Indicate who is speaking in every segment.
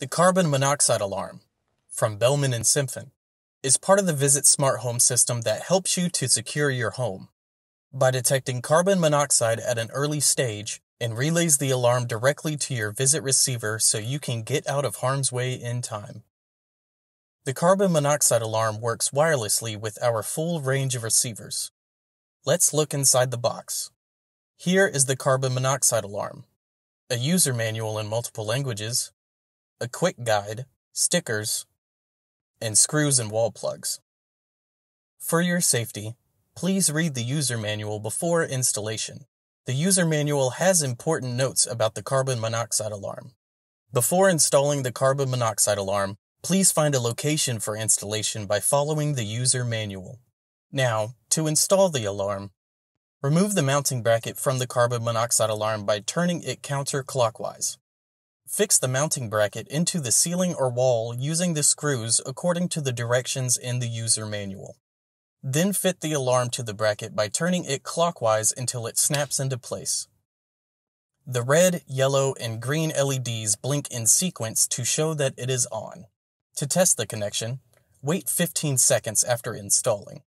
Speaker 1: The carbon monoxide alarm from Bellman and Symfon is part of the Visit Smart Home system that helps you to secure your home. By detecting carbon monoxide at an early stage and relays the alarm directly to your Visit receiver so you can get out of harm's way in time. The carbon monoxide alarm works wirelessly with our full range of receivers. Let's look inside the box. Here is the carbon monoxide alarm, a user manual in multiple languages, a quick guide, stickers, and screws and wall plugs. For your safety, please read the user manual before installation. The user manual has important notes about the carbon monoxide alarm. Before installing the carbon monoxide alarm, please find a location for installation by following the user manual. Now, to install the alarm, remove the mounting bracket from the carbon monoxide alarm by turning it counterclockwise. Fix the mounting bracket into the ceiling or wall using the screws according to the directions in the user manual. Then fit the alarm to the bracket by turning it clockwise until it snaps into place. The red, yellow, and green LEDs blink in sequence to show that it is on. To test the connection, wait 15 seconds after installing.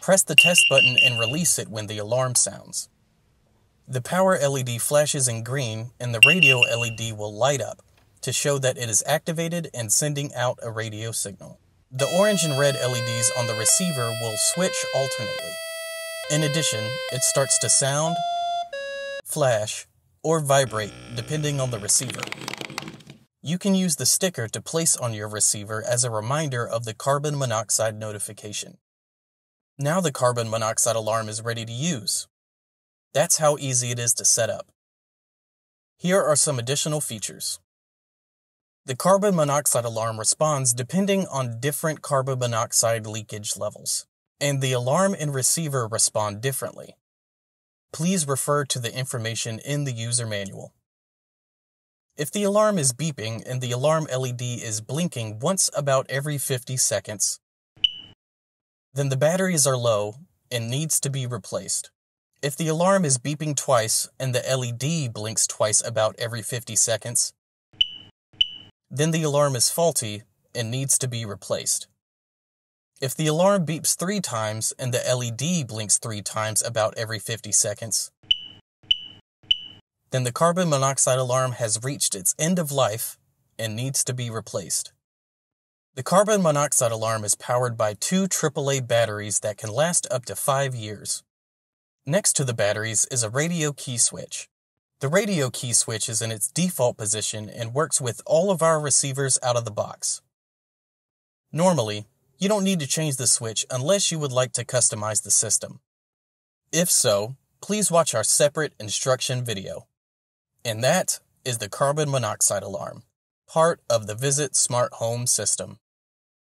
Speaker 1: Press the test button and release it when the alarm sounds. The power LED flashes in green and the radio LED will light up to show that it is activated and sending out a radio signal. The orange and red LEDs on the receiver will switch alternately. In addition, it starts to sound, flash, or vibrate depending on the receiver. You can use the sticker to place on your receiver as a reminder of the carbon monoxide notification. Now the carbon monoxide alarm is ready to use. That's how easy it is to set up. Here are some additional features. The carbon monoxide alarm responds depending on different carbon monoxide leakage levels, and the alarm and receiver respond differently. Please refer to the information in the user manual. If the alarm is beeping and the alarm LED is blinking once about every 50 seconds, then the batteries are low and needs to be replaced. If the alarm is beeping twice and the LED blinks twice about every 50 seconds, then the alarm is faulty and needs to be replaced. If the alarm beeps three times and the LED blinks three times about every 50 seconds, then the carbon monoxide alarm has reached its end of life and needs to be replaced. The carbon monoxide alarm is powered by two AAA batteries that can last up to five years. Next to the batteries is a radio key switch. The radio key switch is in its default position and works with all of our receivers out of the box. Normally, you don't need to change the switch unless you would like to customize the system. If so, please watch our separate instruction video. And that is the carbon monoxide alarm, part of the Visit Smart Home system.